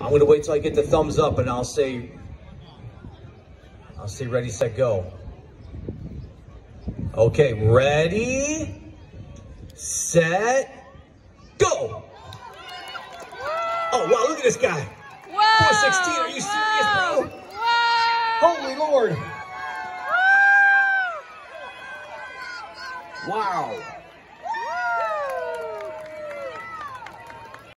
I'm gonna wait till I get the thumbs up and I'll say, I'll say ready, set, go. Okay, ready, set, go. Oh, wow, look at this guy. Whoa! 416, are you serious, bro? Whoa! Holy Lord. Wow.